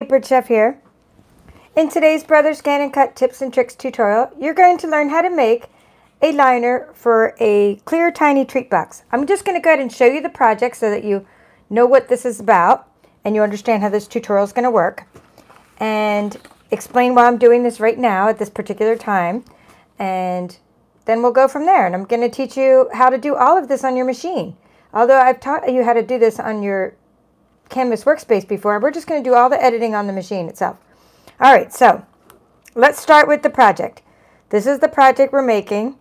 Papered Chef here. In today's Brother Scan and Cut Tips and Tricks tutorial, you're going to learn how to make a liner for a clear tiny treat box. I'm just going to go ahead and show you the project so that you know what this is about and you understand how this tutorial is going to work and explain why I'm doing this right now at this particular time and then we'll go from there and I'm going to teach you how to do all of this on your machine. Although I've taught you how to do this on your Canvas workspace before. We're just going to do all the editing on the machine itself. All right, so let's start with the project. This is the project we're making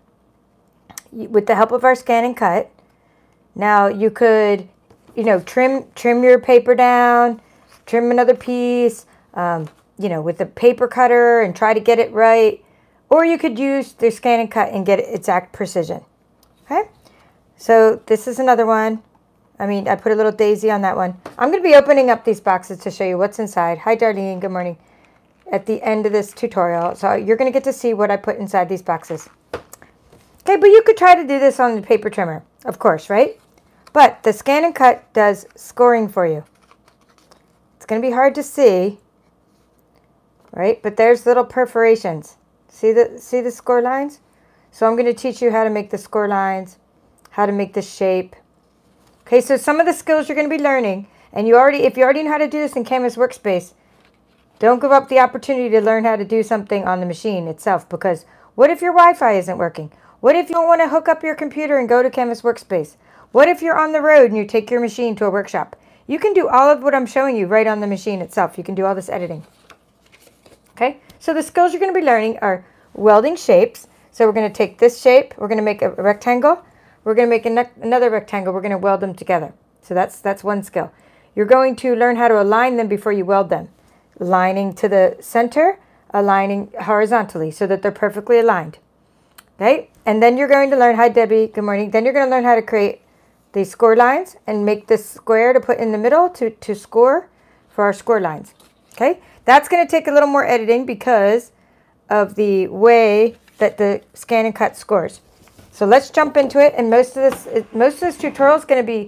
with the help of our scan and cut. Now you could, you know, trim trim your paper down, trim another piece, um, you know, with a paper cutter and try to get it right. Or you could use the scan and cut and get exact precision. Okay, so this is another one. I mean, I put a little daisy on that one. I'm going to be opening up these boxes to show you what's inside. Hi, Darlene. Good morning. At the end of this tutorial. So you're going to get to see what I put inside these boxes. Okay, but you could try to do this on the paper trimmer, of course, right? But the scan and cut does scoring for you. It's going to be hard to see, right? But there's little perforations. See the, see the score lines? So I'm going to teach you how to make the score lines, how to make the shape, Okay, so some of the skills you're going to be learning, and you already, if you already know how to do this in Canvas Workspace, don't give up the opportunity to learn how to do something on the machine itself, because what if your Wi-Fi isn't working? What if you don't want to hook up your computer and go to Canvas Workspace? What if you're on the road and you take your machine to a workshop? You can do all of what I'm showing you right on the machine itself. You can do all this editing. Okay, so the skills you're going to be learning are welding shapes. So we're going to take this shape, we're going to make a rectangle, we're going to make another rectangle. We're going to weld them together. So that's, that's one skill. You're going to learn how to align them before you weld them. Aligning to the center, aligning horizontally so that they're perfectly aligned. Okay? And then you're going to learn, hi Debbie, good morning. Then you're going to learn how to create these score lines and make this square to put in the middle to, to score for our score lines. Okay? That's going to take a little more editing because of the way that the scan and cut scores. So let's jump into it. And most of this, most of this tutorial is going to be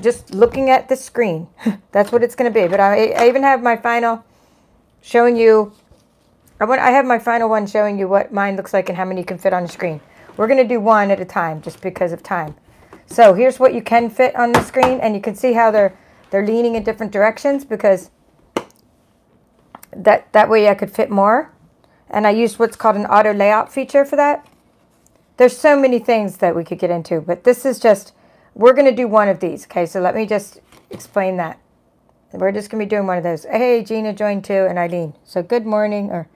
just looking at the screen. That's what it's going to be. But I, I even have my final showing you, I, want, I have my final one showing you what mine looks like and how many you can fit on the screen. We're going to do one at a time just because of time. So here's what you can fit on the screen. And you can see how they're, they're leaning in different directions because that, that way I could fit more. And I used what's called an auto layout feature for that. There's so many things that we could get into, but this is just, we're going to do one of these. Okay, so let me just explain that. We're just going to be doing one of those. Hey, Gina joined too, and Eileen. So good morning or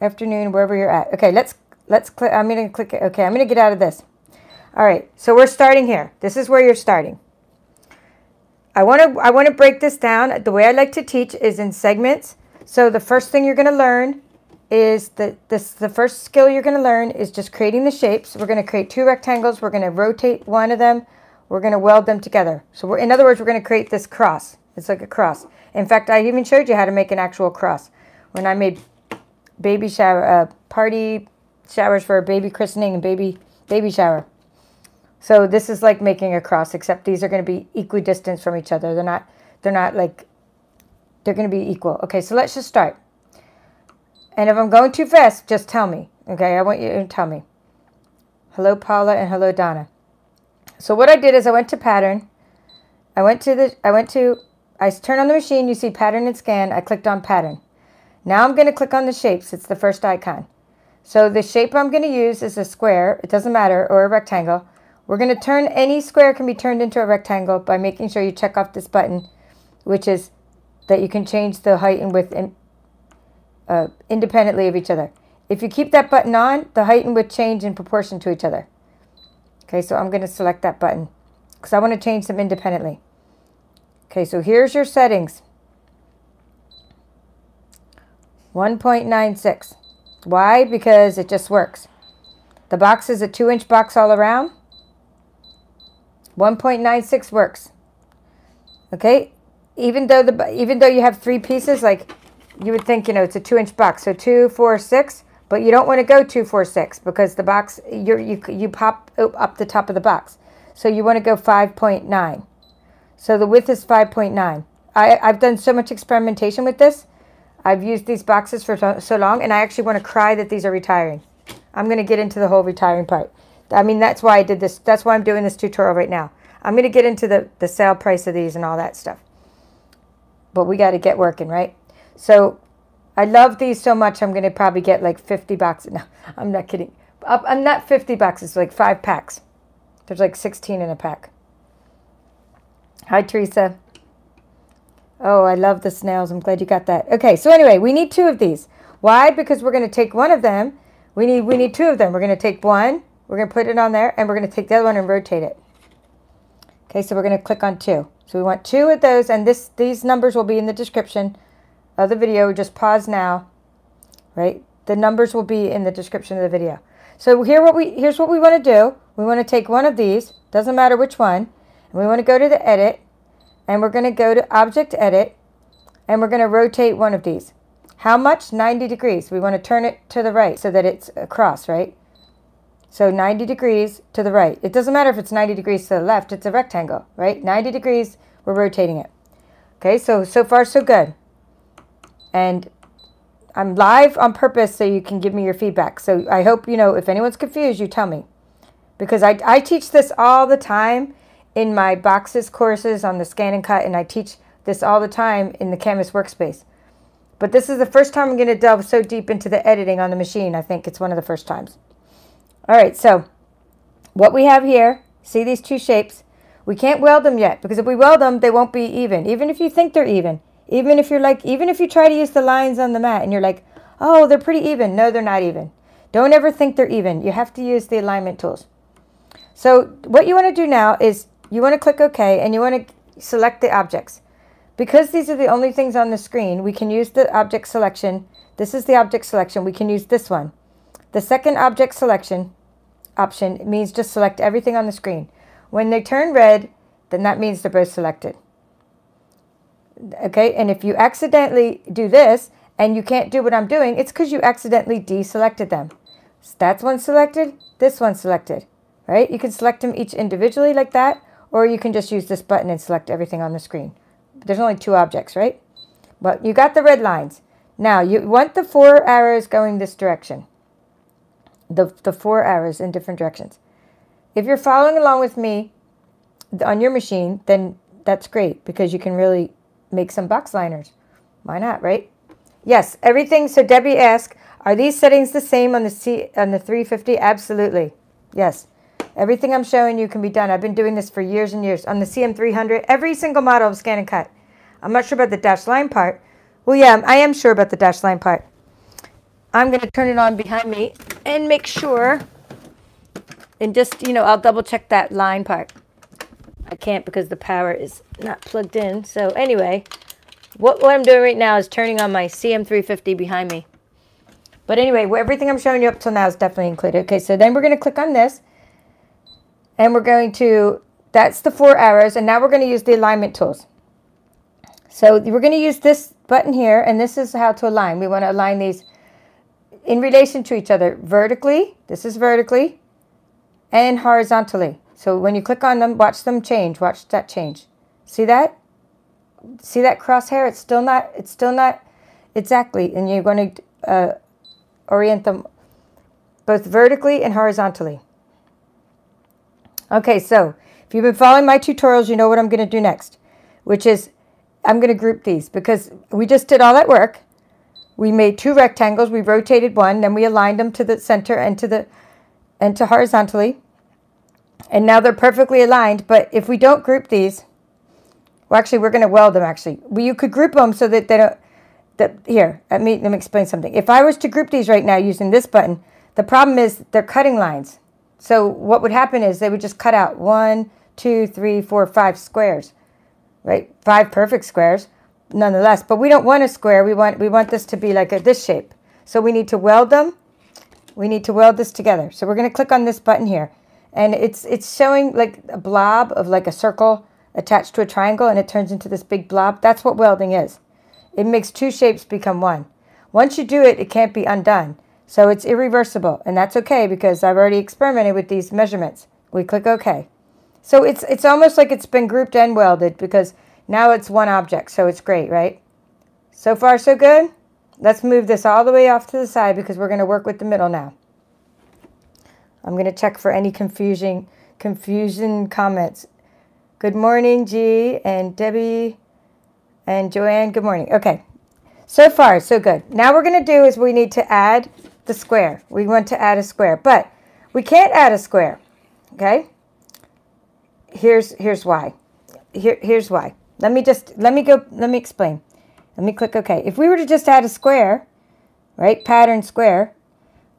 afternoon, wherever you're at. Okay, let's, let's click, I'm going to click it. Okay, I'm going to get out of this. All right, so we're starting here. This is where you're starting. I want to I want to break this down. The way I like to teach is in segments. So the first thing you're going to learn is that this the first skill you're going to learn is just creating the shapes. We're going to create two rectangles. We're going to rotate one of them. We're going to weld them together. So in other words, we're going to create this cross. It's like a cross. In fact, I even showed you how to make an actual cross when I made baby shower uh, party showers for a baby christening and baby baby shower. So this is like making a cross, except these are going to be equidistant from each other. They're not. They're not like. They're going to be equal. Okay, so let's just start. And if I'm going too fast, just tell me. Okay, I want you to tell me. Hello, Paula, and hello, Donna. So what I did is I went to pattern. I went to the, I went to, I turned on the machine, you see pattern and scan. I clicked on pattern. Now I'm going to click on the shapes. It's the first icon. So the shape I'm going to use is a square. It doesn't matter, or a rectangle. We're going to turn, any square can be turned into a rectangle by making sure you check off this button, which is that you can change the height and width uh, independently of each other. If you keep that button on, the height width change in proportion to each other. Okay, so I'm going to select that button because I want to change them independently. Okay, so here's your settings. 1.96. Why? Because it just works. The box is a 2-inch box all around. 1.96 works. Okay? Even though the even though you have three pieces like you would think, you know, it's a two inch box. So two, four, six, but you don't want to go two, four, six because the box, you you, you pop up the top of the box. So you want to go 5.9. So the width is 5.9. I, I've done so much experimentation with this. I've used these boxes for so, so long, and I actually want to cry that these are retiring. I'm going to get into the whole retiring part. I mean, that's why I did this. That's why I'm doing this tutorial right now. I'm going to get into the, the sale price of these and all that stuff. But we got to get working, right? So I love these so much, I'm going to probably get like 50 boxes. No, I'm not kidding. I'm not 50 boxes, like five packs. There's like 16 in a pack. Hi, Teresa. Oh, I love the snails. I'm glad you got that. Okay, so anyway, we need two of these. Why? Because we're going to take one of them. We need we need two of them. We're going to take one. We're going to put it on there, and we're going to take the other one and rotate it. Okay, so we're going to click on two. So we want two of those, and this these numbers will be in the description of the video. Just pause now, right? The numbers will be in the description of the video. So here what we here's what we want to do. We want to take one of these, doesn't matter which one, and we want to go to the edit, and we're going to go to object edit, and we're going to rotate one of these. How much? 90 degrees. We want to turn it to the right so that it's across, right? So 90 degrees to the right. It doesn't matter if it's 90 degrees to the left, it's a rectangle, right? 90 degrees, we're rotating it. Okay, so so far so good. And I'm live on purpose so you can give me your feedback. So I hope, you know, if anyone's confused, you tell me. Because I, I teach this all the time in my boxes courses on the scan and cut, and I teach this all the time in the Canvas workspace. But this is the first time I'm going to delve so deep into the editing on the machine. I think it's one of the first times. All right, so what we have here, see these two shapes? We can't weld them yet because if we weld them, they won't be even. Even if you think they're even. Even if you're like, even if you try to use the lines on the mat and you're like, oh, they're pretty even. No, they're not even. Don't ever think they're even. You have to use the alignment tools. So what you want to do now is you want to click OK and you want to select the objects. Because these are the only things on the screen, we can use the object selection. This is the object selection. We can use this one. The second object selection option means just select everything on the screen. When they turn red, then that means they're both selected. Okay, and if you accidentally do this and you can't do what I'm doing, it's because you accidentally deselected them. So that's one selected, this one selected, right? You can select them each individually like that, or you can just use this button and select everything on the screen. There's only two objects, right? But you got the red lines. Now, you want the four arrows going this direction. The, the four arrows in different directions. If you're following along with me on your machine, then that's great because you can really make some box liners. Why not, right? Yes, everything. So Debbie asked, are these settings the same on the C on the 350? Absolutely. Yes. Everything I'm showing you can be done. I've been doing this for years and years. On the CM300, every single model of scan and cut. I'm not sure about the dash line part. Well, yeah, I am sure about the dash line part. I'm going to turn it on behind me and make sure. And just, you know, I'll double check that line part. I can't because the power is not plugged in. So anyway, what, what I'm doing right now is turning on my CM350 behind me. But anyway, everything I'm showing you up till now is definitely included. Okay, so then we're going to click on this. And we're going to, that's the four arrows. And now we're going to use the alignment tools. So we're going to use this button here. And this is how to align. We want to align these in relation to each other vertically. This is vertically. And horizontally. So when you click on them, watch them change. Watch that change. See that? See that crosshair? It's still not, it's still not exactly. And you're going to uh, orient them both vertically and horizontally. Okay, so if you've been following my tutorials, you know what I'm going to do next, which is I'm going to group these because we just did all that work. We made two rectangles. We rotated one, then we aligned them to the center and to the and to horizontally. And now they're perfectly aligned, but if we don't group these, well, actually, we're going to weld them, actually. Well, you could group them so that they don't, that, here, let me, let me explain something. If I was to group these right now using this button, the problem is they're cutting lines. So what would happen is they would just cut out one, two, three, four, five squares, right? Five perfect squares, nonetheless. But we don't want a square. We want, we want this to be like a, this shape. So we need to weld them. We need to weld this together. So we're going to click on this button here and it's it's showing like a blob of like a circle attached to a triangle and it turns into this big blob. That's what welding is. It makes two shapes become one. Once you do it, it can't be undone. So it's irreversible and that's okay because I've already experimented with these measurements. We click OK. So it's it's almost like it's been grouped and welded because Now it's one object, so it's great, right? So far, so good? Let's move this all the way off to the side because we're going to work with the middle now. I'm going to check for any confusion, confusion comments. Good morning, G and Debbie and Joanne. Good morning. Okay. So far, so good. Now we're going to do is we need to add the square. We want to add a square, but we can't add a square. Okay? Here's here's why. Here here's why. Let me just let me go let me explain. Let me click OK. If we were to just add a square, right? Pattern square,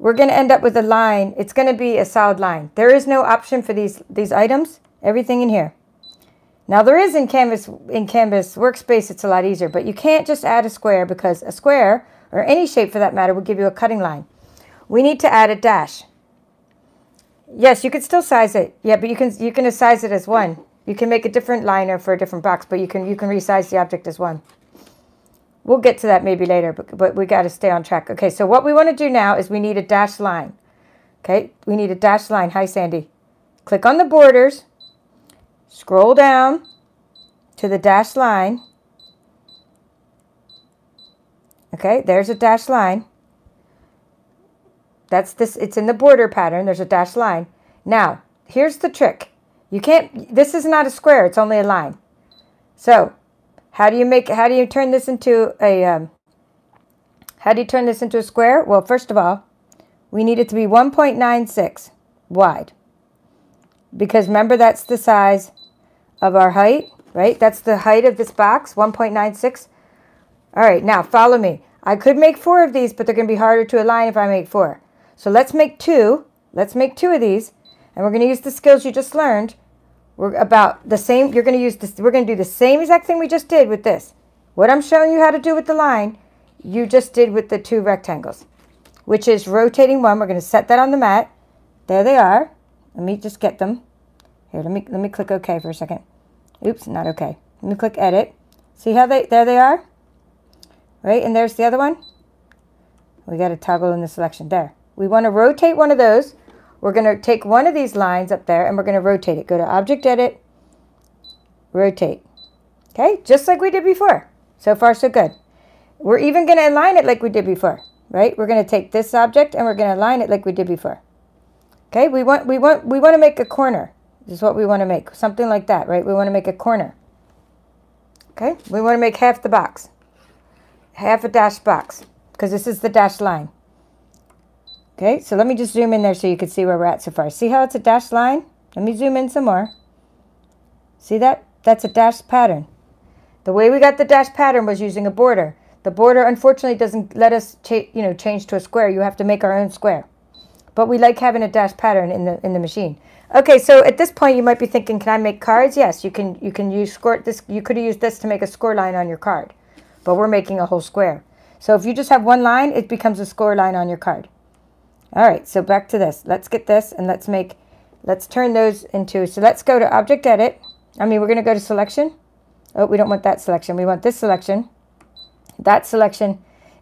we're going to end up with a line. It's going to be a solid line. There is no option for these these items. Everything in here. Now there is in Canvas in Canvas Workspace it's a lot easier, but you can't just add a square because a square or any shape for that matter will give you a cutting line. We need to add a dash. Yes, you could still size it. Yeah, but you can you can size it as one. You can make a different liner for a different box, but you can you can resize the object as one. We'll get to that maybe later, but, but we got to stay on track. Okay, so what we want to do now is we need a dash line. Okay, we need a dash line. Hi, Sandy. Click on the borders. Scroll down to the dash line. Okay, there's a dash line. That's this, it's in the border pattern. There's a dash line. Now, here's the trick. You can't, this is not a square. It's only a line. So how do you make, how do you turn this into a, um, how do you turn this into a square? Well, first of all, we need it to be 1.96 wide. Because remember, that's the size of our height, right? That's the height of this box, 1.96. All right, now follow me. I could make four of these, but they're going to be harder to align if I make four. So let's make two. Let's make two of these. And we're going to use the skills you just learned we're about the same. You're going to use this. We're going to do the same exact thing we just did with this. What I'm showing you how to do with the line, you just did with the two rectangles, which is rotating one. We're going to set that on the mat. There they are. Let me just get them. Here, let me let me click OK for a second. Oops, not OK. Let me click Edit. See how they there they are? Right, and there's the other one. We got to toggle in the selection there. We want to rotate one of those we're going to take one of these lines up there and we're going to rotate it. Go to Object Edit, Rotate. Okay, just like we did before. So far, so good. We're even going to align it like we did before, right? We're going to take this object and we're going to align it like we did before. Okay, we want we want we want to make a corner. This is what we want to make. Something like that, right? We want to make a corner. Okay, we want to make half the box. Half a dash box because this is the dash line. Okay, so let me just zoom in there so you can see where we're at so far. See how it's a dashed line? Let me zoom in some more. See that? That's a dashed pattern. The way we got the dashed pattern was using a border. The border, unfortunately, doesn't let us you know, change to a square. You have to make our own square. But we like having a dashed pattern in the in the machine. Okay, so at this point you might be thinking, can I make cards? Yes, you can. You can use score this. You could have used this to make a score line on your card, but we're making a whole square. So if you just have one line, it becomes a score line on your card. All right, so back to this. Let's get this and let's make, let's turn those into, so let's go to Object Edit. I mean, we're going to go to Selection. Oh, we don't want that selection. We want this selection. That selection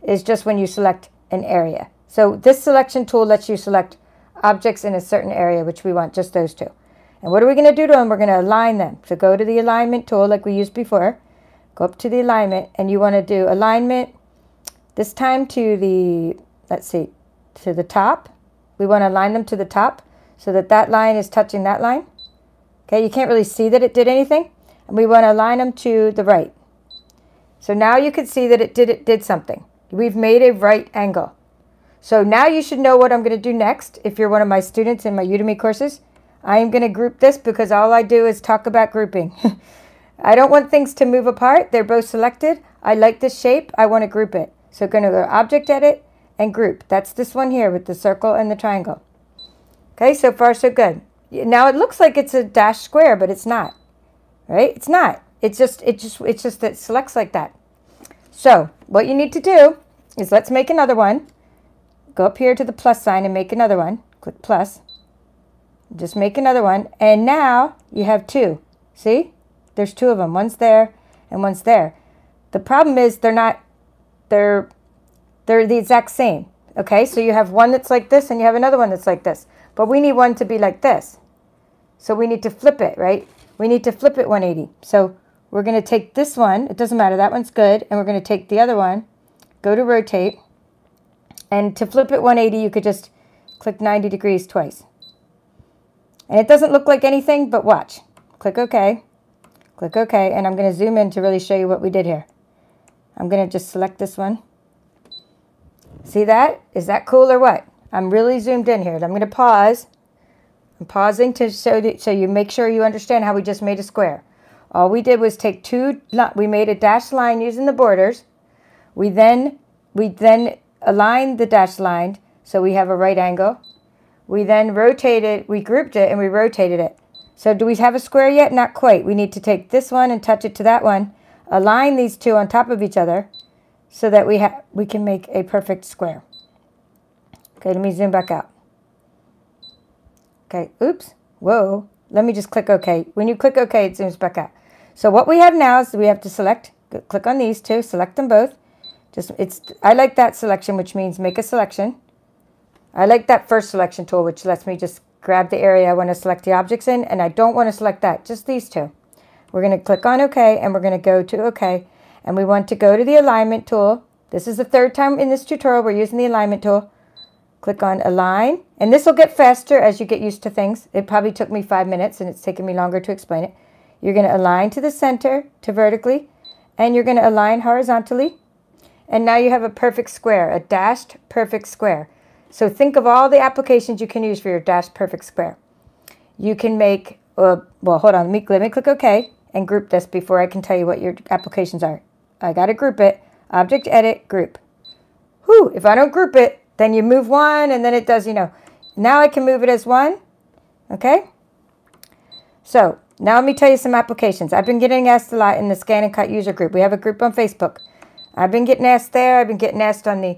is just when you select an area. So this selection tool lets you select objects in a certain area, which we want just those two. And what are we going to do to them? We're going to align them. So go to the alignment tool like we used before. Go up to the alignment and you want to do alignment this time to the, let's see, to the top. We want to align them to the top so that that line is touching that line. Okay, you can't really see that it did anything. And we want to align them to the right. So now you can see that it did, it did something. We've made a right angle. So now you should know what I'm going to do next if you're one of my students in my Udemy courses. I am going to group this because all I do is talk about grouping. I don't want things to move apart. They're both selected. I like this shape. I want to group it. So going to go Object Edit, and group. That's this one here with the circle and the triangle. Okay, so far so good. Now it looks like it's a dash square, but it's not. Right? It's not. It's just it just it's just that it selects like that. So what you need to do is let's make another one. Go up here to the plus sign and make another one. Click plus. Just make another one. And now you have two. See? There's two of them. One's there and one's there. The problem is they're not, they're they're the exact same. Okay, so you have one that's like this and you have another one that's like this. But we need one to be like this. So we need to flip it, right? We need to flip it 180. So we're going to take this one. It doesn't matter. That one's good. And we're going to take the other one, go to rotate. And to flip it 180, you could just click 90 degrees twice. And it doesn't look like anything, but watch. Click OK. Click OK. And I'm going to zoom in to really show you what we did here. I'm going to just select this one. See that? Is that cool or what? I'm really zoomed in here. I'm going to pause. I'm pausing to show that, so you make sure you understand how we just made a square. All we did was take two, we made a dashed line using the borders. We then, we then aligned the dashed line so we have a right angle. We then rotated, we grouped it and we rotated it. So do we have a square yet? Not quite. We need to take this one and touch it to that one, align these two on top of each other so that we, have we can make a perfect square. Okay, let me zoom back out. Okay, oops, whoa. Let me just click OK. When you click OK, it zooms back out. So what we have now is we have to select, click on these two, select them both. Just it's I like that selection, which means make a selection. I like that first selection tool, which lets me just grab the area I want to select the objects in, and I don't want to select that, just these two. We're going to click on OK, and we're going to go to OK, and we want to go to the alignment tool. This is the third time in this tutorial we're using the alignment tool. Click on align, and this will get faster as you get used to things. It probably took me five minutes, and it's taken me longer to explain it. You're going to align to the center, to vertically, and you're going to align horizontally. And now you have a perfect square, a dashed perfect square. So think of all the applications you can use for your dashed perfect square. You can make, uh, well, hold on, let me, let me click OK and group this before I can tell you what your applications are. I got to group it. Object, edit, group. Whew, if I don't group it, then you move one and then it does, you know. Now I can move it as one. Okay? So now let me tell you some applications. I've been getting asked a lot in the Scan and Cut user group. We have a group on Facebook. I've been getting asked there. I've been getting asked on the...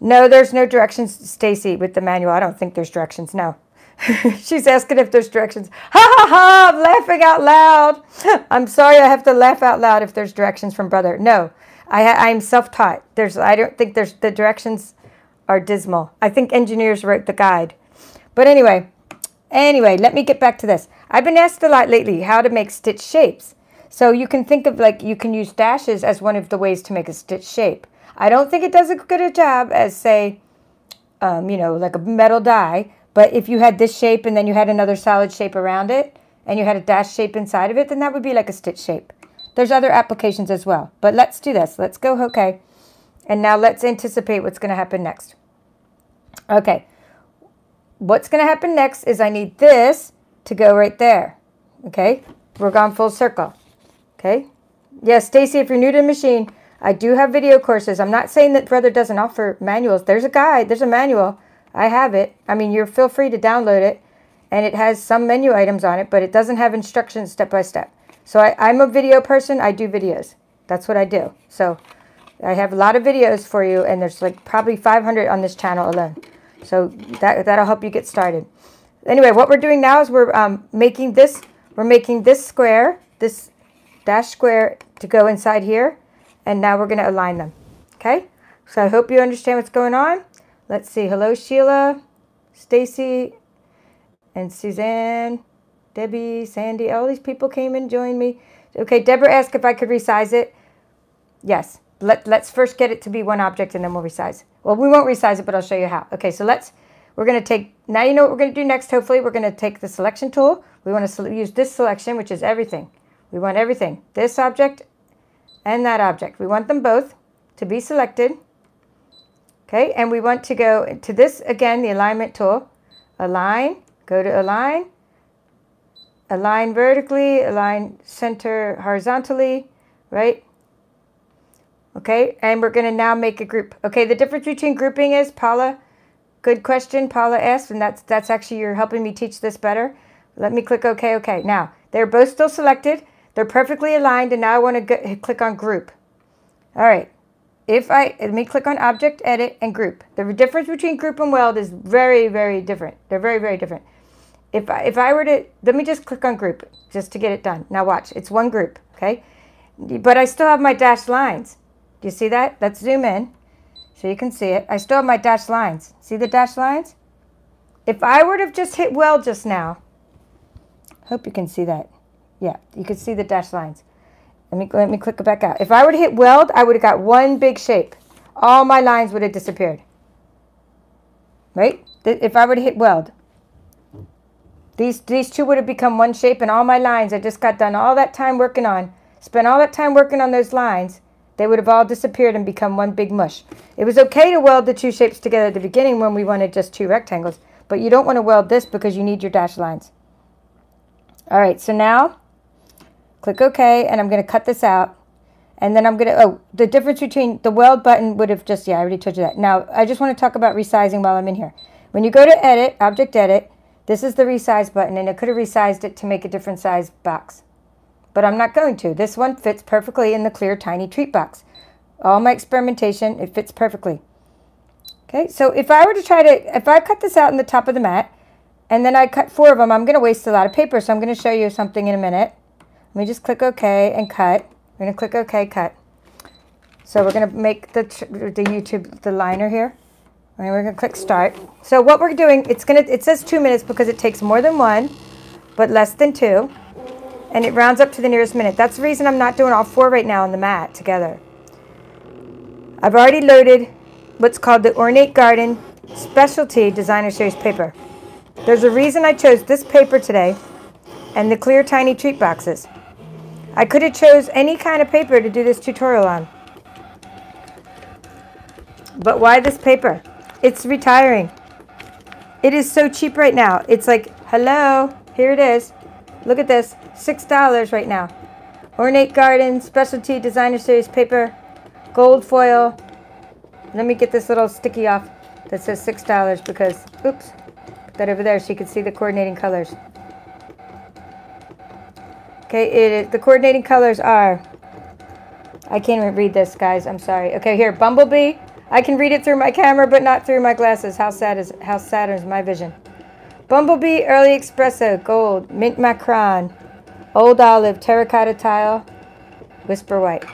No, there's no directions, Stacy, with the manual. I don't think there's directions. No. She's asking if there's directions. Ha ha ha! I'm laughing out loud. I'm sorry I have to laugh out loud if there's directions from brother. No, I I'm self-taught. There's I don't think there's the directions are dismal. I think engineers wrote the guide. But anyway, anyway, let me get back to this. I've been asked a lot lately how to make stitch shapes. So you can think of like you can use dashes as one of the ways to make a stitch shape. I don't think it does as good a job as say, um, you know, like a metal die, but if you had this shape and then you had another solid shape around it and you had a dash shape inside of it, then that would be like a stitch shape. There's other applications as well. But let's do this. Let's go okay. And now let's anticipate what's going to happen next. Okay. What's going to happen next is I need this to go right there. Okay. We're gone full circle. Okay. Yes, Stacy, if you're new to the machine, I do have video courses. I'm not saying that Brother doesn't offer manuals. There's a guide. There's a manual I have it. I mean, you feel free to download it. And it has some menu items on it, but it doesn't have instructions step by step. So I, I'm a video person. I do videos. That's what I do. So I have a lot of videos for you, and there's like probably 500 on this channel alone. So that, that'll help you get started. Anyway, what we're doing now is we're um, making this, we're making this square, this dash square to go inside here. And now we're going to align them. Okay? So I hope you understand what's going on. Let's see. Hello, Sheila, Stacy, and Suzanne, Debbie, Sandy. All these people came and joined me. Okay, Deborah asked if I could resize it. Yes. Let, let's first get it to be one object and then we'll resize. Well, we won't resize it, but I'll show you how. Okay, so let's, we're going to take, now you know what we're going to do next, hopefully. We're going to take the selection tool. We want to use this selection, which is everything. We want everything. This object and that object. We want them both to be selected. Okay, and we want to go to this, again, the alignment tool. Align, go to align, align vertically, align center horizontally, right? Okay, and we're going to now make a group. Okay, the difference between grouping is, Paula, good question, Paula asked, and that's, that's actually, you're helping me teach this better. Let me click OK, OK. Now, they're both still selected. They're perfectly aligned, and now I want to go, click on group. All right, if I, let me click on object, edit, and group. The difference between group and weld is very, very different. They're very, very different. If I, if I were to, let me just click on group just to get it done. Now watch, it's one group, okay? But I still have my dashed lines. Do you see that? Let's zoom in so you can see it. I still have my dashed lines. See the dashed lines? If I were to just hit weld just now, hope you can see that. Yeah, you can see the dashed lines. Let me, let me click it back out. If I to hit weld, I would have got one big shape. All my lines would have disappeared. Right? If I were to hit weld. These, these two would have become one shape and all my lines I just got done all that time working on, spent all that time working on those lines, they would have all disappeared and become one big mush. It was okay to weld the two shapes together at the beginning when we wanted just two rectangles, but you don't want to weld this because you need your dashed lines. All right, so now click OK, and I'm going to cut this out. And then I'm going to, oh, the difference between the weld button would have just, yeah, I already told you that. Now, I just want to talk about resizing while I'm in here. When you go to Edit, Object Edit, this is the resize button, and it could have resized it to make a different size box. But I'm not going to. This one fits perfectly in the clear tiny treat box. All my experimentation, it fits perfectly. Okay, so if I were to try to, if I cut this out in the top of the mat, and then I cut four of them, I'm going to waste a lot of paper, so I'm going to show you something in a minute. Let me just click OK and cut. We're going to click OK, cut. So we're going to make the, the YouTube, the liner here. And we're going to click start. So what we're doing, it's going to, it says two minutes because it takes more than one, but less than two. And it rounds up to the nearest minute. That's the reason I'm not doing all four right now on the mat together. I've already loaded what's called the Ornate Garden Specialty Designer Series paper. There's a reason I chose this paper today and the clear tiny treat boxes. I could have chose any kind of paper to do this tutorial on. But why this paper? It's retiring. It is so cheap right now. It's like, hello, here it is. Look at this, $6 right now. Ornate Garden Specialty Designer Series paper, gold foil. Let me get this little sticky off that says $6 because, oops, put that over there so you can see the coordinating colors. Okay, it, the coordinating colors are, I can't even read this, guys. I'm sorry. Okay, here, Bumblebee. I can read it through my camera, but not through my glasses. How sad is how sad is my vision? Bumblebee, Early Espresso, Gold, Mint Macaron, Old Olive, Terracotta Tile, Whisper White.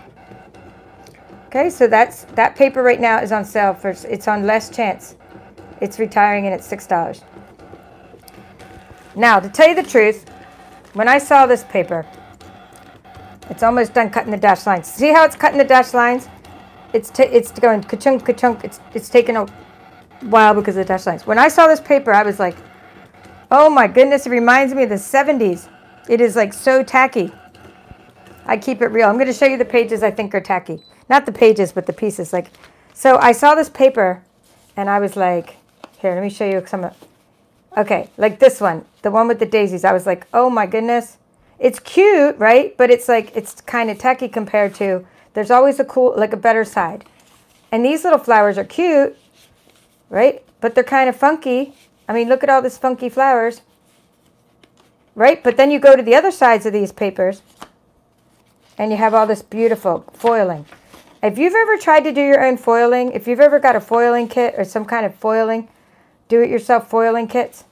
Okay, so that's that paper right now is on sale for it's on less chance. It's retiring and it's six dollars. Now, to tell you the truth, when I saw this paper, it's almost done cutting the dash lines. See how it's cutting the dash lines? It's it's going ka-chunk, ka-chunk. It's, it's taken a while because of the dash lines. When I saw this paper, I was like, oh my goodness, it reminds me of the 70s. It is like so tacky. I keep it real. I'm going to show you the pages I think are tacky. Not the pages, but the pieces. Like, So I saw this paper, and I was like, here, let me show you some of Okay, like this one, the one with the daisies. I was like, oh my goodness. It's cute, right? But it's like, it's kind of tacky compared to, there's always a cool, like a better side. And these little flowers are cute, right? But they're kind of funky. I mean, look at all these funky flowers, right? But then you go to the other sides of these papers and you have all this beautiful foiling. If you've ever tried to do your own foiling, if you've ever got a foiling kit or some kind of foiling, do-it-yourself foiling kits.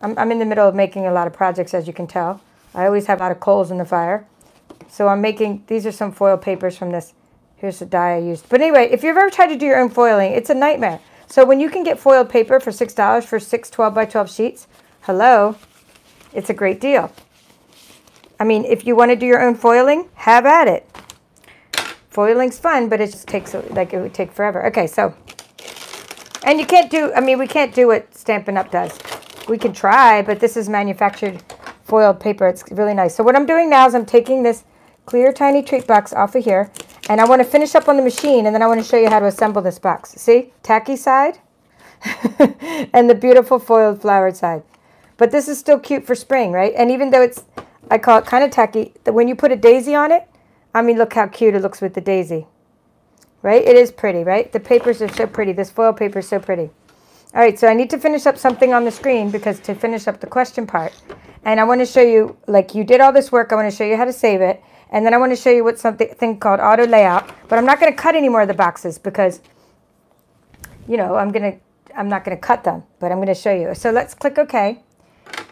I'm, I'm in the middle of making a lot of projects, as you can tell. I always have a lot of coals in the fire. So I'm making, these are some foil papers from this. Here's the die I used. But anyway, if you've ever tried to do your own foiling, it's a nightmare. So when you can get foiled paper for $6 for six 12 by 12 sheets, hello, it's a great deal. I mean, if you want to do your own foiling, have at it. Foiling's fun, but it just takes, like, it would take forever. Okay, so and you can't do, I mean, we can't do what Stampin' Up! does. We can try, but this is manufactured foiled paper. It's really nice. So what I'm doing now is I'm taking this clear tiny treat box off of here, and I want to finish up on the machine, and then I want to show you how to assemble this box. See? Tacky side, and the beautiful foiled flowered side. But this is still cute for spring, right? And even though it's, I call it kind of tacky, when you put a daisy on it, I mean, look how cute it looks with the daisy right? It is pretty, right? The papers are so pretty. This foil paper is so pretty. All right, so I need to finish up something on the screen because to finish up the question part. And I want to show you, like you did all this work, I want to show you how to save it. And then I want to show you what something thing called auto layout. But I'm not going to cut any more of the boxes because, you know, I'm going to, I'm not going to cut them, but I'm going to show you. So let's click OK.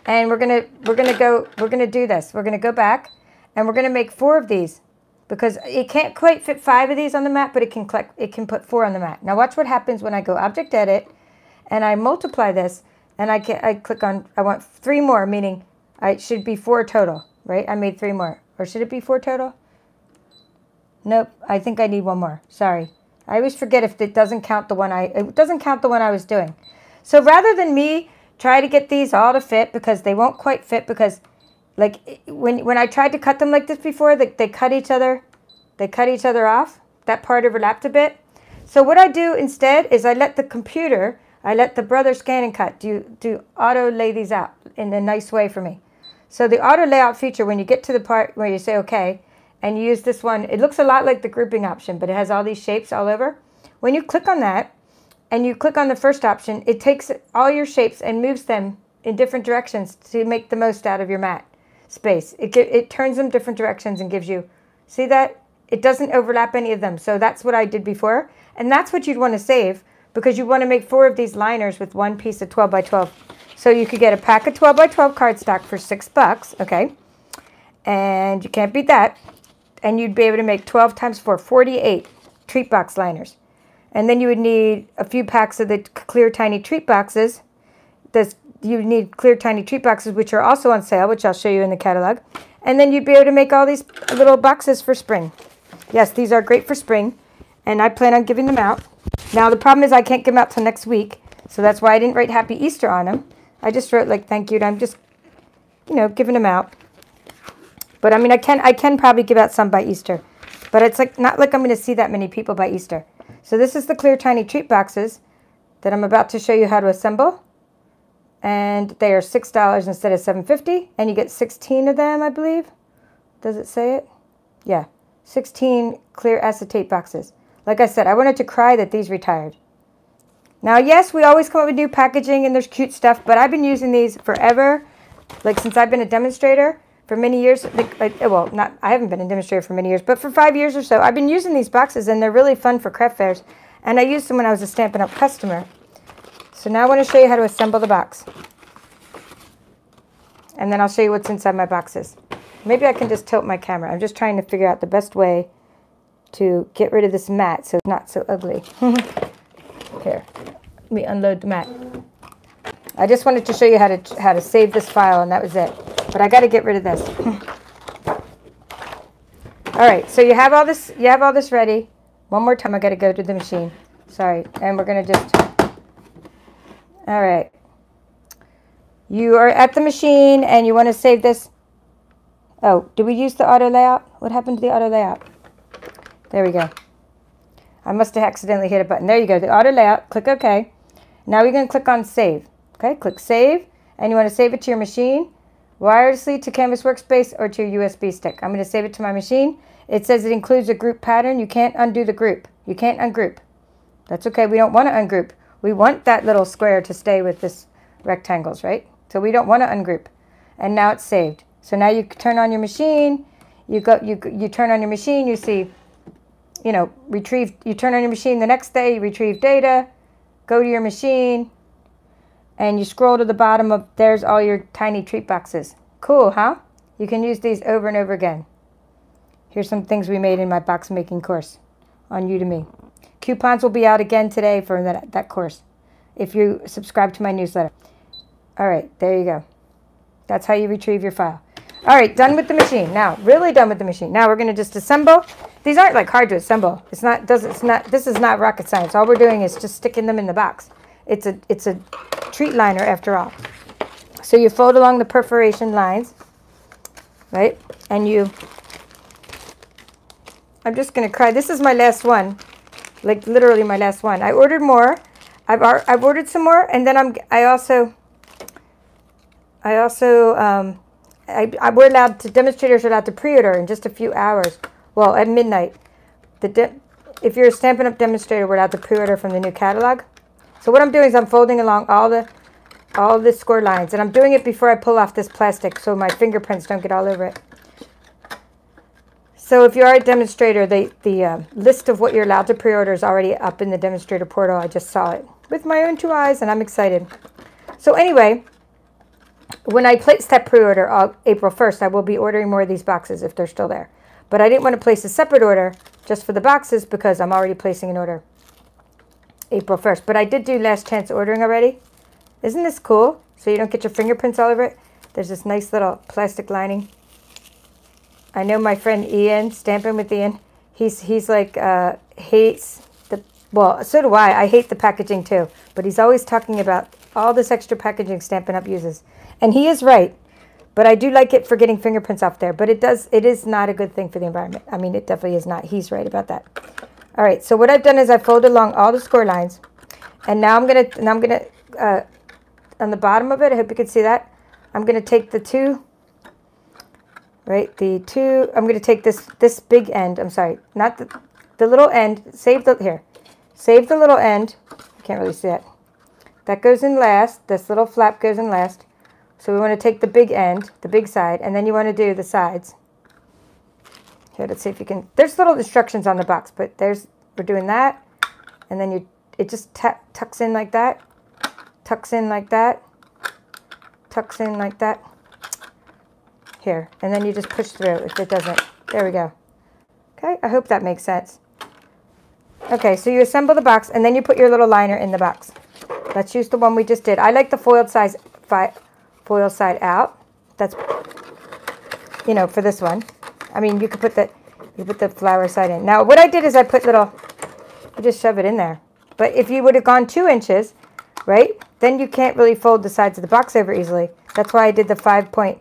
And we're going to, we're going to go, we're going to do this. We're going to go back and we're going to make four of these because it can't quite fit five of these on the mat, but it can collect, it can put four on the mat. Now watch what happens when I go Object Edit, and I multiply this, and I can I click on I want three more, meaning I should be four total, right? I made three more, or should it be four total? Nope, I think I need one more. Sorry. I always forget if it doesn't count the one I, it doesn't count the one I was doing. So rather than me try to get these all to fit because they won't quite fit because like when, when I tried to cut them like this before, they, they cut each other, they cut each other off. That part overlapped a bit. So what I do instead is I let the computer, I let the brother scan and cut do, do auto lay these out in a nice way for me. So the auto layout feature, when you get to the part where you say, okay, and you use this one, it looks a lot like the grouping option, but it has all these shapes all over. When you click on that and you click on the first option, it takes all your shapes and moves them in different directions to make the most out of your mat space. It, it turns them different directions and gives you, see that? It doesn't overlap any of them. So that's what I did before. And that's what you'd want to save because you want to make four of these liners with one piece of 12 by 12. So you could get a pack of 12 by 12 cardstock for six bucks, okay? And you can't beat that. And you'd be able to make 12 times 4, 48 treat box liners. And then you would need a few packs of the clear tiny treat boxes. This, you need clear tiny treat boxes, which are also on sale, which I'll show you in the catalog. And then you'd be able to make all these little boxes for spring. Yes, these are great for spring, and I plan on giving them out. Now, the problem is I can't give them out till next week, so that's why I didn't write Happy Easter on them. I just wrote, like, thank you, and I'm just, you know, giving them out. But, I mean, I can, I can probably give out some by Easter, but it's, like, not like I'm going to see that many people by Easter. So this is the clear tiny treat boxes that I'm about to show you how to assemble. And they are $6 instead of $7.50, and you get 16 of them, I believe. Does it say it? Yeah. 16 clear acetate boxes. Like I said, I wanted to cry that these retired. Now, yes, we always come up with new packaging and there's cute stuff, but I've been using these forever, like since I've been a demonstrator for many years. Like, eh, well, not I haven't been a demonstrator for many years, but for five years or so, I've been using these boxes and they're really fun for craft fairs. And I used them when I was a Stampin' Up! customer. So now I want to show you how to assemble the box. And then I'll show you what's inside my boxes. Maybe I can just tilt my camera. I'm just trying to figure out the best way to get rid of this mat so it's not so ugly. Here, let me unload the mat. I just wanted to show you how to how to save this file and that was it. But I got to get rid of this. all right, so you have all this you have all this ready. One more time I got to go to the machine. Sorry. And we're going to just All right. You are at the machine and you want to save this Oh, did we use the auto layout? What happened to the auto layout? There we go. I must have accidentally hit a button. There you go, the auto layout. Click OK. Now we're going to click on Save. Okay, click Save. And you want to save it to your machine, wirelessly to Canvas Workspace, or to your USB stick. I'm going to save it to my machine. It says it includes a group pattern. You can't undo the group. You can't ungroup. That's okay. We don't want to ungroup. We want that little square to stay with this rectangles, right? So we don't want to ungroup. And now it's saved. So now you turn on your machine, you go, you, you turn on your machine, you see, you know, retrieve, you turn on your machine the next day, you retrieve data, go to your machine, and you scroll to the bottom of, there's all your tiny treat boxes. Cool, huh? You can use these over and over again. Here's some things we made in my box making course on Udemy. Coupons will be out again today for that, that course if you subscribe to my newsletter. All right, there you go. That's how you retrieve your file. All right, done with the machine. Now, really done with the machine. Now we're going to just assemble. These aren't like hard to assemble. It's not, does, it's not, this is not rocket science. All we're doing is just sticking them in the box. It's a, it's a treat liner after all. So you fold along the perforation lines, right? And you, I'm just going to cry. This is my last one, like literally my last one. I ordered more. I've, I've ordered some more, and then I'm, I also, I also, um, I, I, we're allowed to, demonstrators are allowed to pre-order in just a few hours. Well, at midnight. The if you're a Stampin' Up! demonstrator, we're allowed to pre-order from the new catalog. So what I'm doing is I'm folding along all the all the score lines. And I'm doing it before I pull off this plastic so my fingerprints don't get all over it. So if you are a demonstrator, the, the uh, list of what you're allowed to pre-order is already up in the demonstrator portal. I just saw it with my own two eyes, and I'm excited. So anyway, when I place that pre-order uh, April 1st, I will be ordering more of these boxes if they're still there. But I didn't want to place a separate order just for the boxes because I'm already placing an order April 1st. But I did do last chance ordering already. Isn't this cool? So you don't get your fingerprints all over it. There's this nice little plastic lining. I know my friend Ian, Stampin' with Ian, He's he's like uh, hates the well, so do I. I hate the packaging too. But he's always talking about all this extra packaging Stampin' Up uses, and he is right. But I do like it for getting fingerprints off there. But it does it is not a good thing for the environment. I mean, it definitely is not. He's right about that. All right. So what I've done is I folded along all the score lines, and now I'm gonna now I'm gonna uh, on the bottom of it. I hope you can see that. I'm gonna take the two right? The two, I'm going to take this, this big end, I'm sorry, not the, the little end, save the, here, save the little end, you can't really see it. That goes in last, this little flap goes in last. So we want to take the big end, the big side, and then you want to do the sides. Here, let's see if you can, there's little instructions on the box, but there's, we're doing that, and then you, it just tucks in like that, tucks in like that, tucks in like that here. And then you just push through if it doesn't. There we go. Okay, I hope that makes sense. Okay, so you assemble the box and then you put your little liner in the box. Let's use the one we just did. I like the foiled size foil side out. That's, you know, for this one. I mean, you could put the, you put the flower side in. Now, what I did is I put little, I just shove it in there. But if you would have gone two inches, right, then you can't really fold the sides of the box over easily. That's why I did the five point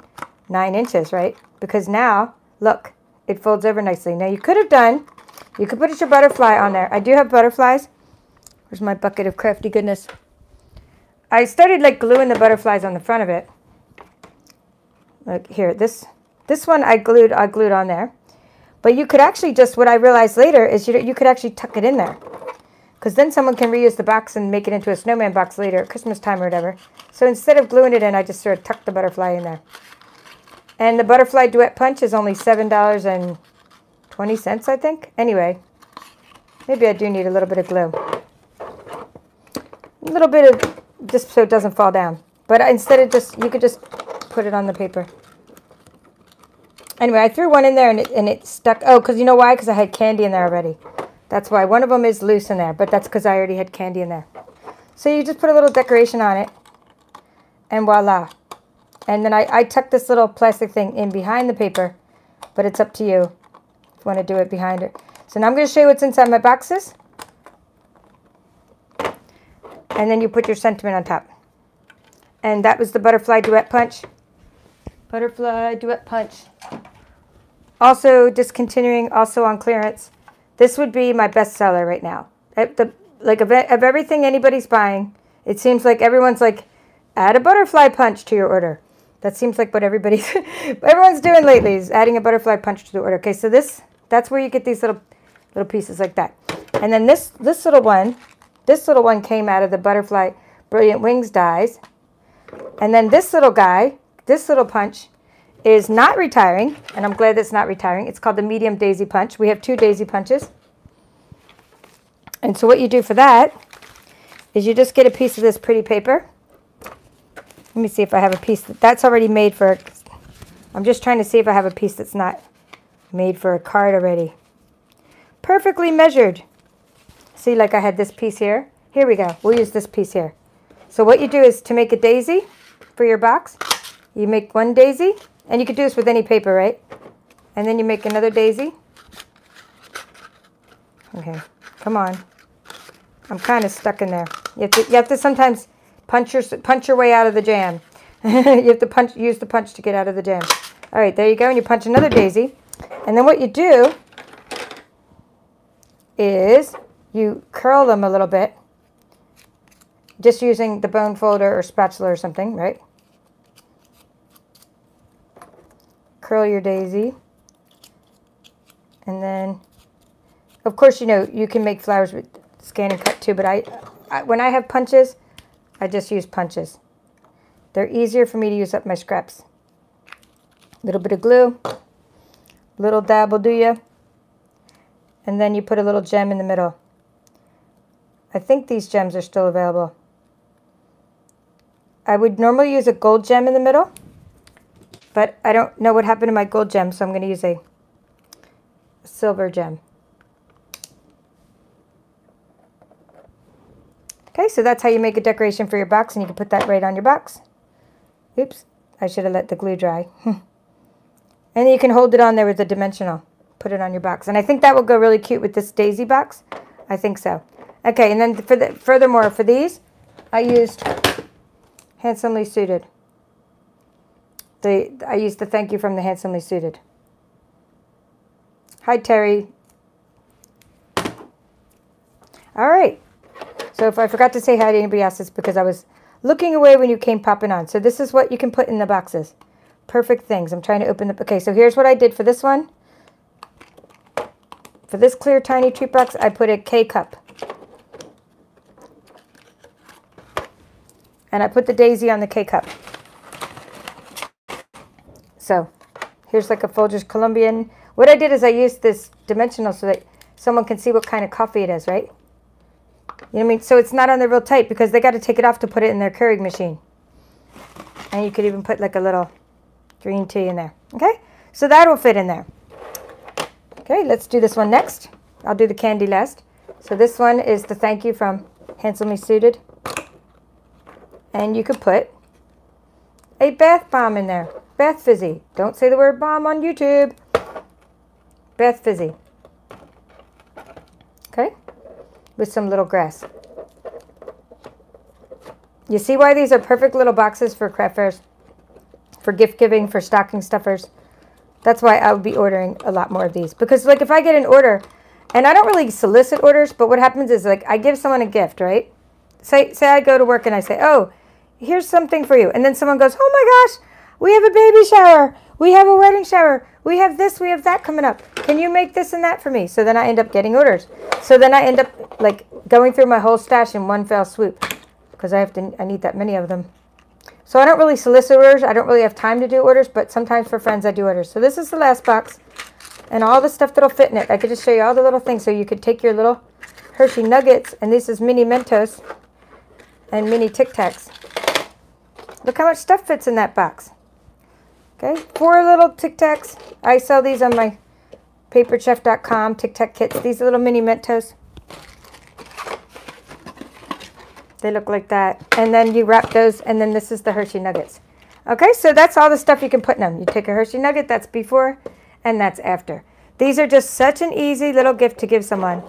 nine inches, right? Because now, look, it folds over nicely. Now you could have done, you could put your butterfly on there. I do have butterflies. Where's my bucket of crafty goodness? I started like gluing the butterflies on the front of it. Look here, this this one I glued I glued on there. But you could actually just, what I realized later is you, you could actually tuck it in there. Because then someone can reuse the box and make it into a snowman box later at Christmas time or whatever. So instead of gluing it in, I just sort of tucked the butterfly in there. And the Butterfly Duet Punch is only $7.20, I think. Anyway, maybe I do need a little bit of glue. A little bit of, just so it doesn't fall down. But instead of just, you could just put it on the paper. Anyway, I threw one in there and it, and it stuck. Oh, because you know why? Because I had candy in there already. That's why. One of them is loose in there, but that's because I already had candy in there. So you just put a little decoration on it. And voila. And then I, I tuck this little plastic thing in behind the paper, but it's up to you if you want to do it behind it. So now I'm going to show you what's inside my boxes. And then you put your sentiment on top. And that was the Butterfly Duet Punch. Butterfly Duet Punch. Also discontinuing, also on clearance. This would be my bestseller right now. Eh, the, like of, of everything anybody's buying, it seems like everyone's like, add a butterfly punch to your order. That seems like what everybody's, everyone's doing lately is adding a butterfly punch to the order. Okay, so this, that's where you get these little, little pieces like that. And then this, this little one, this little one came out of the Butterfly Brilliant Wings dies. And then this little guy, this little punch is not retiring, and I'm glad it's not retiring. It's called the Medium Daisy Punch. We have two Daisy Punches. And so what you do for that is you just get a piece of this pretty paper let me see if I have a piece that, that's already made for, I'm just trying to see if I have a piece that's not made for a card already. Perfectly measured. See, like I had this piece here. Here we go. We'll use this piece here. So what you do is to make a daisy for your box, you make one daisy, and you could do this with any paper, right? And then you make another daisy. Okay, come on. I'm kind of stuck in there. You have to, you have to sometimes Punch your, punch your way out of the jam. you have to punch, use the punch to get out of the jam. All right, there you go. And you punch another daisy. And then what you do is you curl them a little bit. Just using the bone folder or spatula or something, right? Curl your daisy. And then, of course, you know, you can make flowers with scan and cut too, but I, I when I have punches, I just use punches. They're easier for me to use up my scraps. A little bit of glue, little dab will do you. And then you put a little gem in the middle. I think these gems are still available. I would normally use a gold gem in the middle, but I don't know what happened to my gold gem, so I'm going to use a silver gem. Okay, so that's how you make a decoration for your box, and you can put that right on your box. Oops, I should have let the glue dry. and you can hold it on there with the dimensional. put it on your box. And I think that will go really cute with this daisy box. I think so. Okay, and then for the furthermore, for these, I used Handsomely Suited. The, I used the thank you from the Handsomely Suited. Hi, Terry. All right. So if I forgot to say hi to anybody else, it's because I was looking away when you came popping on. So this is what you can put in the boxes. Perfect things. I'm trying to open the... Okay, so here's what I did for this one. For this clear tiny treat box, I put a K-cup. And I put the daisy on the K-cup. So here's like a Folgers Colombian. What I did is I used this dimensional so that someone can see what kind of coffee it is, right? You know what I mean? So it's not on there real tight because they got to take it off to put it in their Keurig machine. And you could even put like a little green tea in there. Okay? So that will fit in there. Okay, let's do this one next. I'll do the candy last. So this one is the thank you from Handsomely Suited. And you could put a bath bomb in there. Bath Fizzy. Don't say the word bomb on YouTube. Bath Fizzy. Okay? with some little grass. You see why these are perfect little boxes for craft fairs, for gift giving, for stocking stuffers. That's why I would be ordering a lot more of these. Because like if I get an order, and I don't really solicit orders, but what happens is like I give someone a gift, right? Say, say I go to work and I say, oh, here's something for you. And then someone goes, oh my gosh, we have a baby shower. We have a wedding shower. We have this, we have that coming up. Can you make this and that for me? So then I end up getting orders. So then I end up like going through my whole stash in one fell swoop because I have to, I need that many of them. So I don't really solicit orders. I don't really have time to do orders, but sometimes for friends I do orders. So this is the last box and all the stuff that'll fit in it. I could just show you all the little things. So you could take your little Hershey Nuggets and this is mini Mentos and mini Tic Tacs. Look how much stuff fits in that box. Okay, four little Tic Tacs. I sell these on my paperchef.com Tic Tac kits. These little mini Mentos. They look like that. And then you wrap those, and then this is the Hershey Nuggets. Okay, so that's all the stuff you can put in them. You take a Hershey Nugget, that's before, and that's after. These are just such an easy little gift to give someone.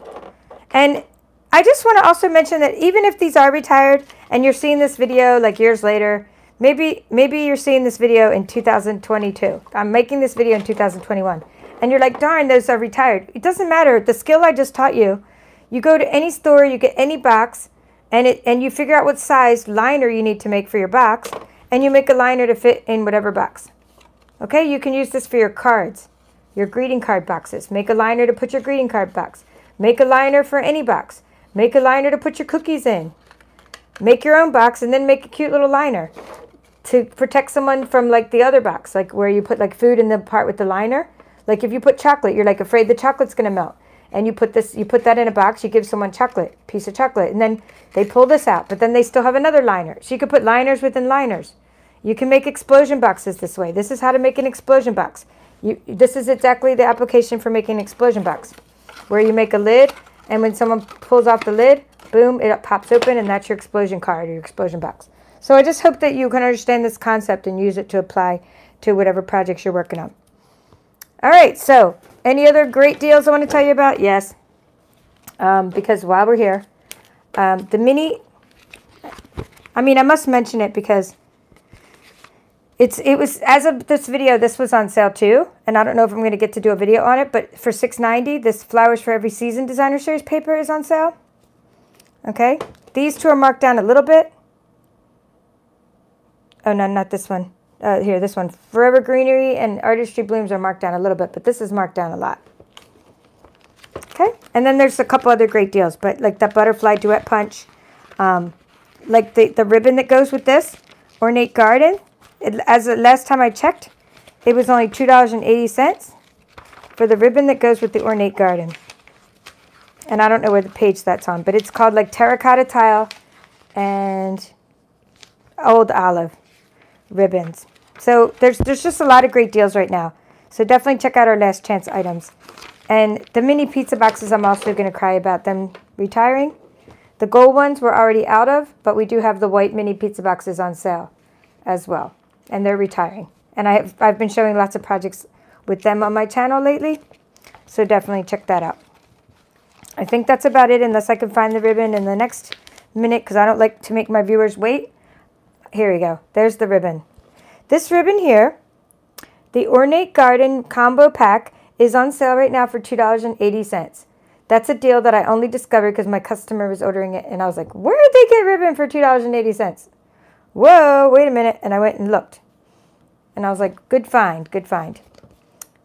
And I just want to also mention that even if these are retired, and you're seeing this video like years later, Maybe, maybe you're seeing this video in 2022. I'm making this video in 2021. And you're like, darn, those are retired. It doesn't matter. The skill I just taught you, you go to any store, you get any box, and, it, and you figure out what size liner you need to make for your box, and you make a liner to fit in whatever box. Okay, you can use this for your cards, your greeting card boxes. Make a liner to put your greeting card box. Make a liner for any box. Make a liner to put your cookies in. Make your own box and then make a cute little liner to protect someone from like the other box, like where you put like food in the part with the liner. Like if you put chocolate, you're like afraid the chocolate's gonna melt. And you put this, you put that in a box, you give someone chocolate, piece of chocolate, and then they pull this out, but then they still have another liner. So you could put liners within liners. You can make explosion boxes this way. This is how to make an explosion box. You, this is exactly the application for making an explosion box, where you make a lid, and when someone pulls off the lid, boom, it pops open, and that's your explosion card or your explosion box. So I just hope that you can understand this concept and use it to apply to whatever projects you're working on. All right, so any other great deals I want to tell you about? Yes, um, because while we're here, um, the mini, I mean, I must mention it because it's it was as of this video this was on sale too and i don't know if i'm going to get to do a video on it but for 690 this flowers for every season designer series paper is on sale okay these two are marked down a little bit Oh, no, not this one. Uh, here, this one. Forever Greenery and Artistry Blooms are marked down a little bit, but this is marked down a lot. Okay, and then there's a couple other great deals, but like that Butterfly Duet Punch, um, like the, the ribbon that goes with this, Ornate Garden, it, as the last time I checked, it was only $2.80 for the ribbon that goes with the Ornate Garden. And I don't know where the page that's on, but it's called like Terracotta Tile and Old Olive ribbons. So there's, there's just a lot of great deals right now. So definitely check out our last chance items. And the mini pizza boxes, I'm also going to cry about them retiring. The gold ones we're already out of, but we do have the white mini pizza boxes on sale as well. And they're retiring. And I have, I've been showing lots of projects with them on my channel lately. So definitely check that out. I think that's about it unless I can find the ribbon in the next minute because I don't like to make my viewers wait. Here we go. There's the ribbon. This ribbon here, the Ornate Garden Combo Pack, is on sale right now for $2.80. That's a deal that I only discovered because my customer was ordering it and I was like, where did they get ribbon for $2.80? Whoa, wait a minute. And I went and looked. And I was like, good find, good find.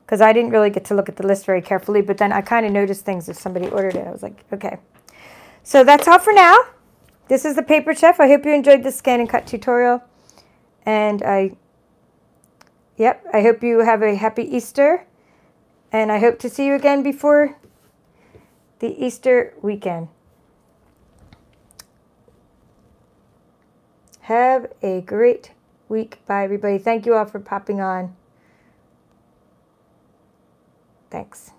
Because I didn't really get to look at the list very carefully, but then I kind of noticed things if somebody ordered it. I was like, okay. So that's all for now. This is the Papered Chef. I hope you enjoyed this scan and cut tutorial. And I, yep, I hope you have a happy Easter. And I hope to see you again before the Easter weekend. Have a great week. Bye, everybody. Thank you all for popping on. Thanks.